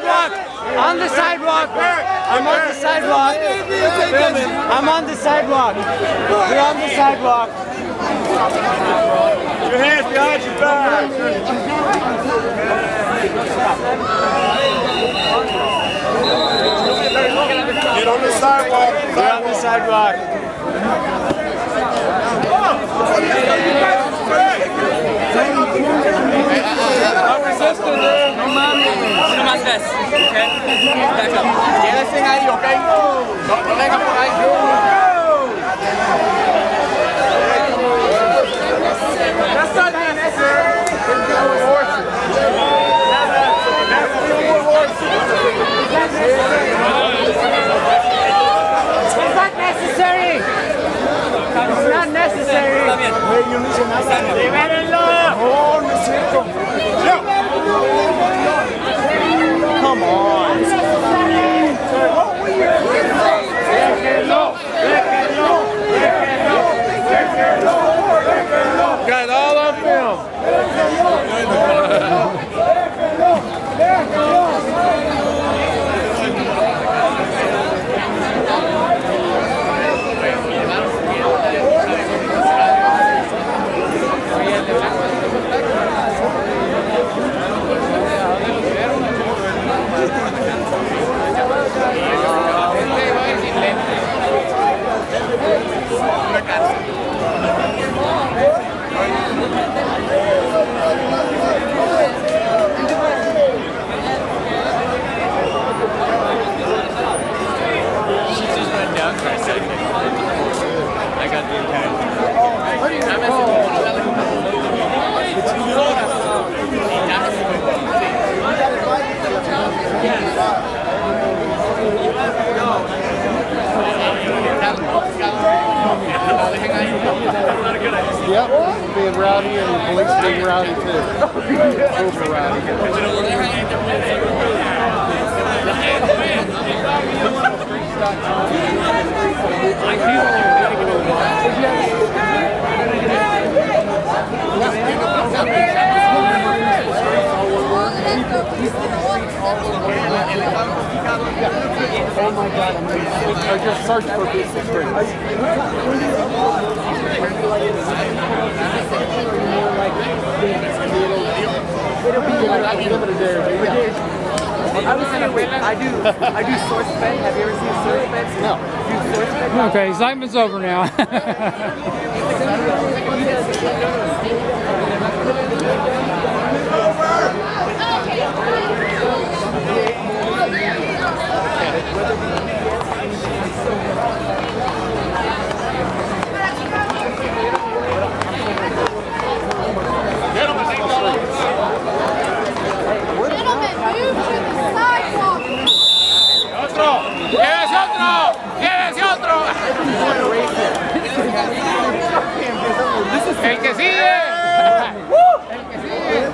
sidewalk. On the sidewalk. I'm on the sidewalk. I'm on the sidewalk. We're on the sidewalk. Your hands behind your back. Get on the sidewalk. We're on the sidewalk. okay? Back up. Get that thing out of you, okay? Don't, don't let go, all right? Rowdy and the police being rowdy too. Rowdy. Oh my god, I'm gonna, I just searched for street. I was gonna wait. I do. I do SourceFed. Have you ever seen SourceFed? No. Do SourceFed? Okay, excitement's over now. otro! ¡Llévese otro! ¡El que sigue! ¡El que sigue!